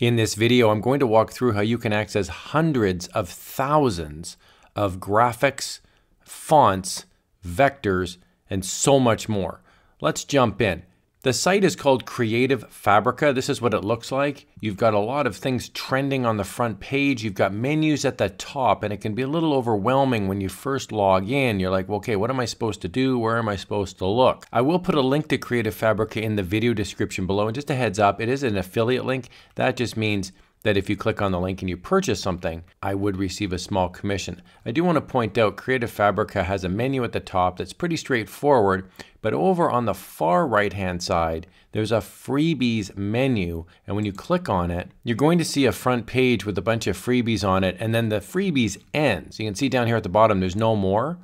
In this video, I'm going to walk through how you can access hundreds of thousands of graphics, fonts, vectors, and so much more. Let's jump in. The site is called Creative Fabrica. This is what it looks like. You've got a lot of things trending on the front page. You've got menus at the top, and it can be a little overwhelming when you first log in. You're like, okay, what am I supposed to do? Where am I supposed to look? I will put a link to Creative Fabrica in the video description below. And just a heads up, it is an affiliate link. That just means that if you click on the link and you purchase something, I would receive a small commission. I do want to point out Creative Fabrica has a menu at the top that's pretty straightforward, but over on the far right hand side, there's a freebies menu. And when you click on it, you're going to see a front page with a bunch of freebies on it. And then the freebies ends. You can see down here at the bottom, there's no more.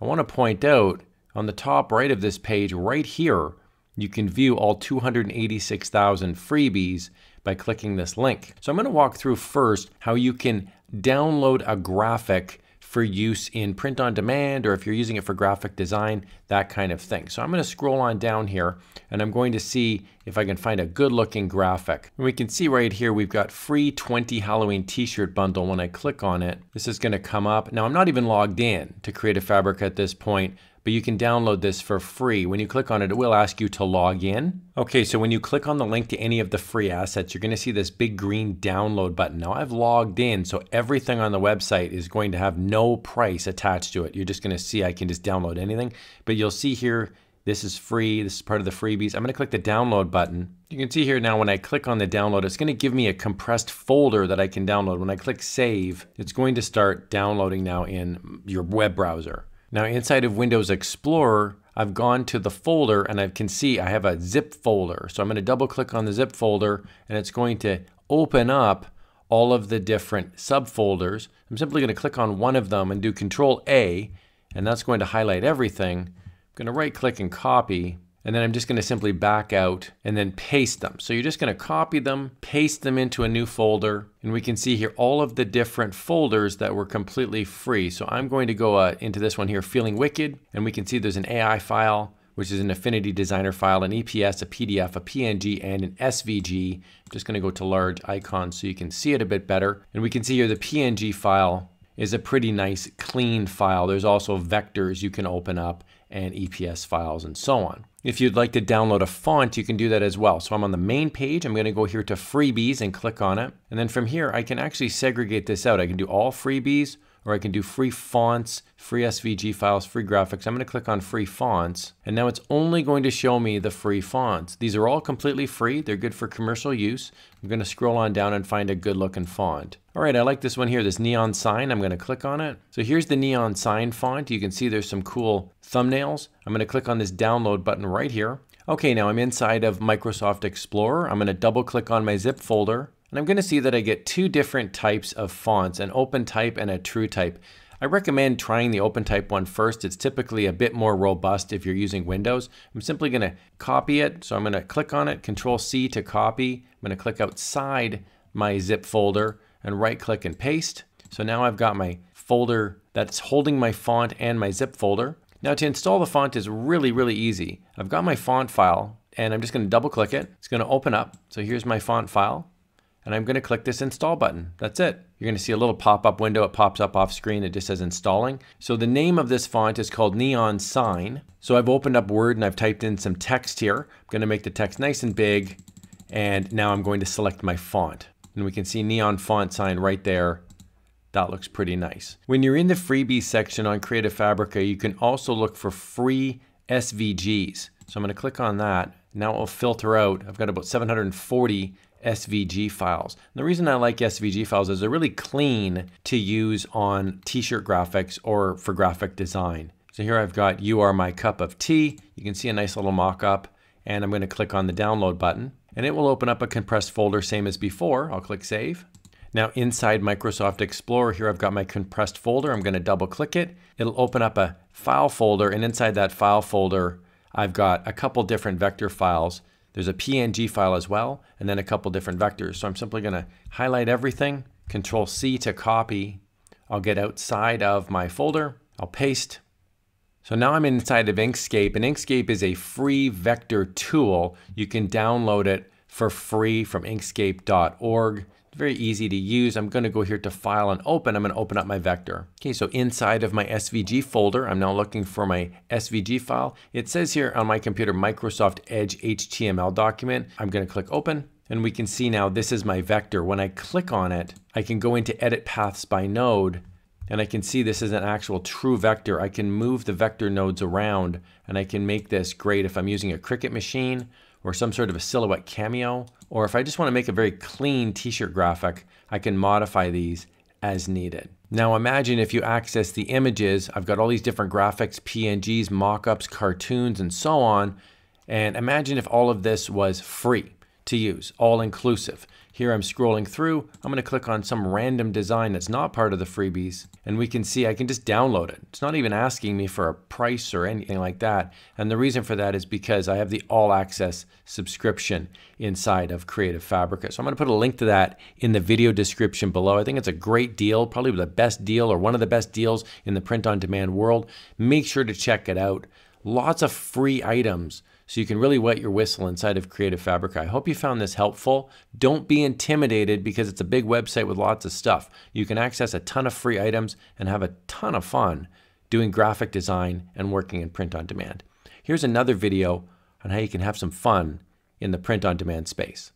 I want to point out on the top right of this page, right here, you can view all 286,000 freebies by clicking this link. So I'm going to walk through first how you can download a graphic for use in print on demand or if you're using it for graphic design, that kind of thing. So I'm going to scroll on down here and I'm going to see if I can find a good looking graphic. And we can see right here we've got free 20 Halloween t-shirt bundle. When I click on it, this is going to come up. Now I'm not even logged in to Creative Fabric at this point, but you can download this for free. When you click on it, it will ask you to log in. Okay, so when you click on the link to any of the free assets, you're gonna see this big green download button. Now I've logged in, so everything on the website is going to have no price attached to it. You're just gonna see I can just download anything, but you'll see here, this is free, this is part of the freebies. I'm gonna click the download button. You can see here now when I click on the download, it's gonna give me a compressed folder that I can download. When I click save, it's going to start downloading now in your web browser. Now inside of Windows Explorer, I've gone to the folder and I can see I have a zip folder. So I'm going to double click on the zip folder and it's going to open up all of the different subfolders. I'm simply going to click on one of them and do Control A and that's going to highlight everything. I'm going to right click and copy and then I'm just going to simply back out and then paste them. So you're just going to copy them, paste them into a new folder, and we can see here all of the different folders that were completely free. So I'm going to go uh, into this one here, Feeling Wicked, and we can see there's an AI file, which is an Affinity Designer file, an EPS, a PDF, a PNG, and an SVG. I'm just going to go to large icons so you can see it a bit better. And we can see here the PNG file is a pretty nice clean file. There's also vectors you can open up and EPS files and so on. If you'd like to download a font, you can do that as well. So I'm on the main page. I'm going to go here to freebies and click on it. And then from here, I can actually segregate this out. I can do all freebies or I can do free fonts, free SVG files, free graphics. I'm going to click on free fonts, and now it's only going to show me the free fonts. These are all completely free. They're good for commercial use. I'm going to scroll on down and find a good looking font. All right, I like this one here, this neon sign. I'm going to click on it. So here's the neon sign font. You can see there's some cool thumbnails. I'm going to click on this download button right here. Okay, now I'm inside of Microsoft Explorer. I'm going to double click on my zip folder. And I'm going to see that I get two different types of fonts, an open type and a true type. I recommend trying the open type one first. It's typically a bit more robust if you're using Windows. I'm simply going to copy it. So I'm going to click on it, Control C to copy. I'm going to click outside my zip folder and right click and paste. So now I've got my folder that's holding my font and my zip folder. Now to install the font is really, really easy. I've got my font file and I'm just going to double click it. It's going to open up. So here's my font file and I'm going to click this install button. That's it. You're going to see a little pop-up window. It pops up off screen. It just says installing. So the name of this font is called Neon Sign. So I've opened up Word and I've typed in some text here. I'm going to make the text nice and big. And now I'm going to select my font. And we can see Neon Font Sign right there. That looks pretty nice. When you're in the freebies section on Creative Fabrica, you can also look for free SVGs. So I'm going to click on that. Now it will filter out. I've got about 740 SVG files. And the reason I like SVG files is they're really clean to use on t-shirt graphics or for graphic design. So here I've got You Are My Cup of Tea. You can see a nice little mock-up and I'm going to click on the download button and it will open up a compressed folder same as before. I'll click Save. Now inside Microsoft Explorer here I've got my compressed folder. I'm going to double click it. It'll open up a file folder and inside that file folder I've got a couple different vector files there's a PNG file as well, and then a couple different vectors. So I'm simply gonna highlight everything, Control C to copy. I'll get outside of my folder, I'll paste. So now I'm inside of Inkscape, and Inkscape is a free vector tool. You can download it for free from inkscape.org. Very easy to use. I'm going to go here to File and Open. I'm going to open up my vector. Okay, so inside of my SVG folder, I'm now looking for my SVG file. It says here on my computer Microsoft Edge HTML document. I'm going to click Open. And we can see now this is my vector. When I click on it, I can go into Edit Paths by Node and I can see this is an actual true vector. I can move the vector nodes around and I can make this great if I'm using a Cricut machine or some sort of a silhouette cameo. Or if I just want to make a very clean t-shirt graphic, I can modify these as needed. Now imagine if you access the images, I've got all these different graphics, PNGs, mockups, cartoons, and so on. And imagine if all of this was free to use, all inclusive. Here I'm scrolling through, I'm gonna click on some random design that's not part of the freebies, and we can see I can just download it. It's not even asking me for a price or anything like that. And the reason for that is because I have the all access subscription inside of Creative Fabrica. So I'm gonna put a link to that in the video description below. I think it's a great deal, probably the best deal or one of the best deals in the print on demand world. Make sure to check it out. Lots of free items so you can really wet your whistle inside of Creative Fabrica. I hope you found this helpful. Don't be intimidated because it's a big website with lots of stuff. You can access a ton of free items and have a ton of fun doing graphic design and working in print on demand. Here's another video on how you can have some fun in the print on demand space.